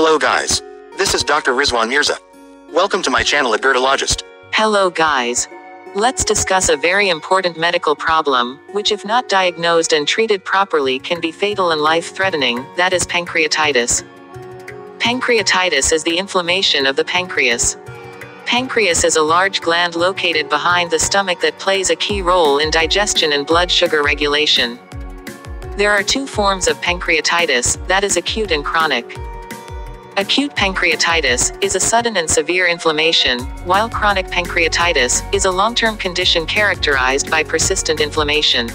Hello guys. This is Dr. Rizwan Mirza. Welcome to my channel at Gurdalogist. Hello guys. Let's discuss a very important medical problem, which if not diagnosed and treated properly can be fatal and life-threatening, that is pancreatitis. Pancreatitis is the inflammation of the pancreas. Pancreas is a large gland located behind the stomach that plays a key role in digestion and blood sugar regulation. There are two forms of pancreatitis, that is acute and chronic. Acute pancreatitis is a sudden and severe inflammation, while chronic pancreatitis is a long-term condition characterized by persistent inflammation.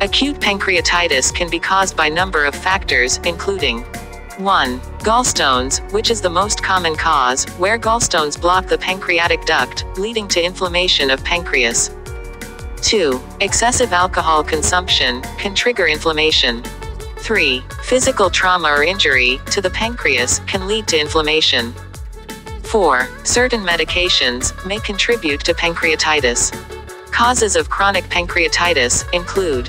Acute pancreatitis can be caused by number of factors, including 1. Gallstones, which is the most common cause, where gallstones block the pancreatic duct, leading to inflammation of pancreas. 2. Excessive alcohol consumption can trigger inflammation. 3. Physical trauma or injury to the pancreas can lead to inflammation. 4. Certain medications may contribute to pancreatitis. Causes of chronic pancreatitis include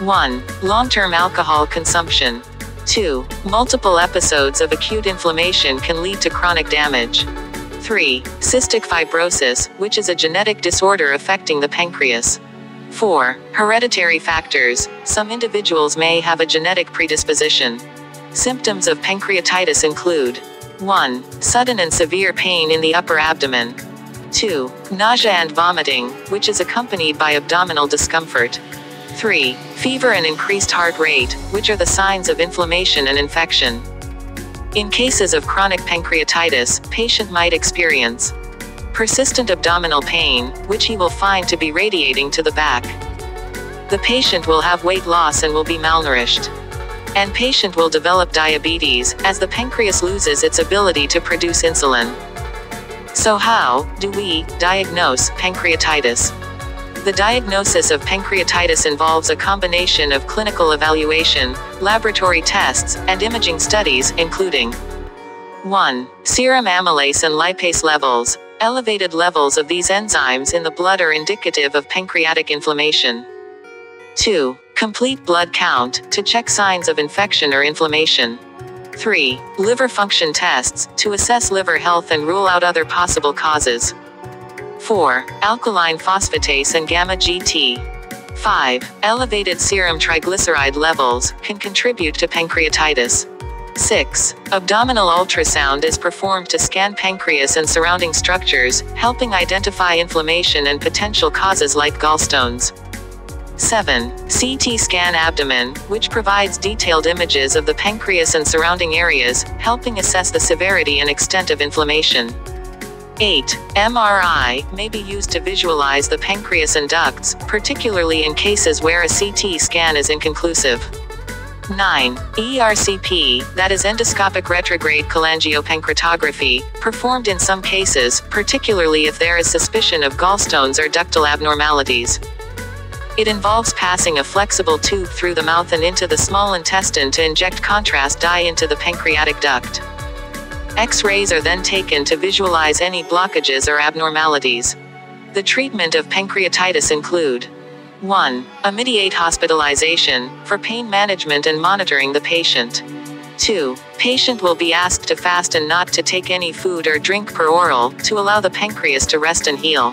1. Long-term alcohol consumption. 2. Multiple episodes of acute inflammation can lead to chronic damage. 3. Cystic fibrosis, which is a genetic disorder affecting the pancreas. 4. Hereditary factors. Some individuals may have a genetic predisposition. Symptoms of pancreatitis include 1. Sudden and severe pain in the upper abdomen. 2. Nausea and vomiting, which is accompanied by abdominal discomfort. 3. Fever and increased heart rate, which are the signs of inflammation and infection. In cases of chronic pancreatitis, patient might experience persistent abdominal pain, which he will find to be radiating to the back. The patient will have weight loss and will be malnourished. And patient will develop diabetes, as the pancreas loses its ability to produce insulin. So how do we diagnose pancreatitis? The diagnosis of pancreatitis involves a combination of clinical evaluation, laboratory tests, and imaging studies, including 1. Serum amylase and lipase levels, Elevated levels of these enzymes in the blood are indicative of pancreatic inflammation. 2. Complete blood count, to check signs of infection or inflammation. 3. Liver function tests, to assess liver health and rule out other possible causes. 4. Alkaline phosphatase and gamma GT. 5. Elevated serum triglyceride levels, can contribute to pancreatitis. 6. Abdominal ultrasound is performed to scan pancreas and surrounding structures, helping identify inflammation and potential causes like gallstones. 7. CT scan abdomen, which provides detailed images of the pancreas and surrounding areas, helping assess the severity and extent of inflammation. 8. MRI may be used to visualize the pancreas and ducts, particularly in cases where a CT scan is inconclusive. 9. ERCP, that is endoscopic retrograde cholangiopancreatography, performed in some cases, particularly if there is suspicion of gallstones or ductal abnormalities. It involves passing a flexible tube through the mouth and into the small intestine to inject contrast dye into the pancreatic duct. X-rays are then taken to visualize any blockages or abnormalities. The treatment of pancreatitis include 1. Immediate hospitalization, for pain management and monitoring the patient. 2. Patient will be asked to fast and not to take any food or drink per oral, to allow the pancreas to rest and heal.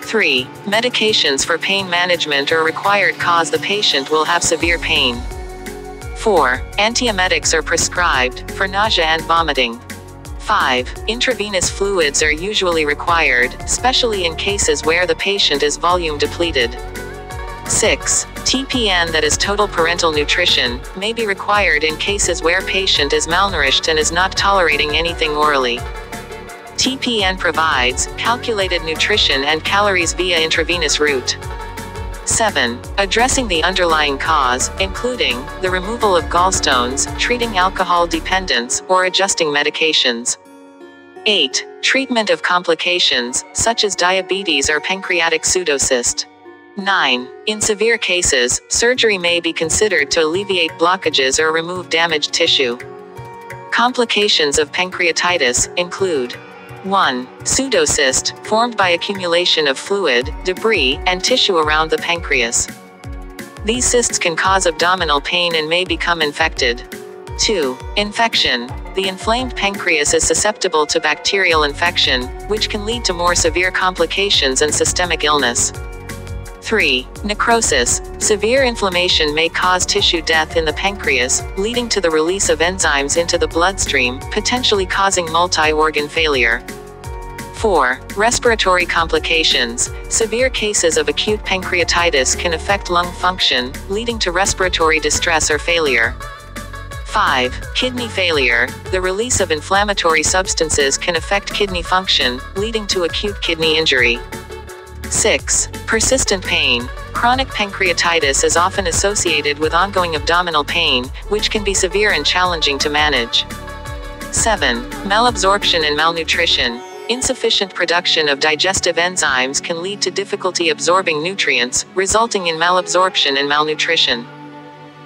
3. Medications for pain management are required cause the patient will have severe pain. 4. Antiemetics are prescribed, for nausea and vomiting. 5. Intravenous fluids are usually required, especially in cases where the patient is volume depleted. 6. TPN that is total parenteral nutrition, may be required in cases where patient is malnourished and is not tolerating anything orally. TPN provides calculated nutrition and calories via intravenous route. 7. Addressing the underlying cause, including the removal of gallstones, treating alcohol dependence, or adjusting medications. 8. Treatment of complications, such as diabetes or pancreatic pseudocyst. 9. In severe cases, surgery may be considered to alleviate blockages or remove damaged tissue. Complications of pancreatitis include 1. Pseudocyst, formed by accumulation of fluid, debris, and tissue around the pancreas. These cysts can cause abdominal pain and may become infected. 2. Infection. the inflamed pancreas is susceptible to bacterial infection, which can lead to more severe complications and systemic illness. 3. Necrosis. Severe inflammation may cause tissue death in the pancreas, leading to the release of enzymes into the bloodstream, potentially causing multi-organ failure. 4. Respiratory complications. Severe cases of acute pancreatitis can affect lung function, leading to respiratory distress or failure. 5. Kidney failure. The release of inflammatory substances can affect kidney function, leading to acute kidney injury. 6. Persistent pain. Chronic pancreatitis is often associated with ongoing abdominal pain, which can be severe and challenging to manage. 7. Malabsorption and malnutrition. Insufficient production of digestive enzymes can lead to difficulty absorbing nutrients, resulting in malabsorption and malnutrition.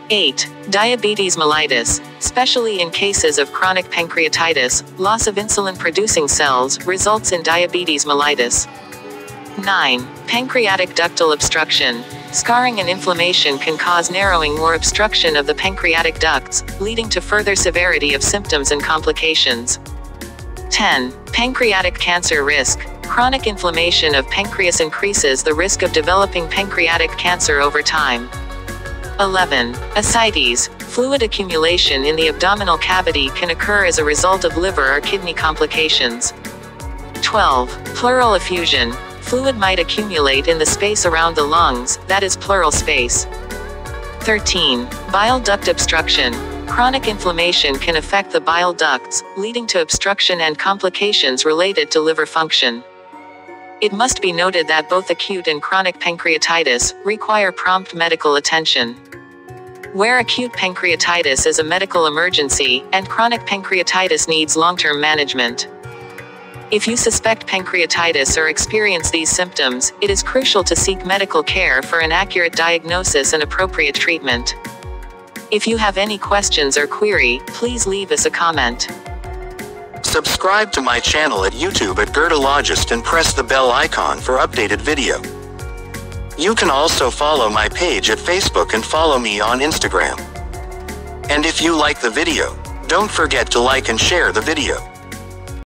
8. Diabetes mellitus. Especially in cases of chronic pancreatitis, loss of insulin producing cells results in diabetes mellitus. 9. Pancreatic ductal obstruction. Scarring and inflammation can cause narrowing or obstruction of the pancreatic ducts, leading to further severity of symptoms and complications. 10. Pancreatic cancer risk. Chronic inflammation of pancreas increases the risk of developing pancreatic cancer over time. 11. Ascites. Fluid accumulation in the abdominal cavity can occur as a result of liver or kidney complications. 12. Pleural effusion. Fluid might accumulate in the space around the lungs, that is pleural space. 13. Bile duct obstruction. Chronic inflammation can affect the bile ducts, leading to obstruction and complications related to liver function. It must be noted that both acute and chronic pancreatitis require prompt medical attention. Where acute pancreatitis is a medical emergency, and chronic pancreatitis needs long term management. If you suspect pancreatitis or experience these symptoms, it is crucial to seek medical care for an accurate diagnosis and appropriate treatment. If you have any questions or query, please leave us a comment. Subscribe to my channel at YouTube at Gurdalogist and press the bell icon for updated video. You can also follow my page at Facebook and follow me on Instagram. And if you like the video, don't forget to like and share the video.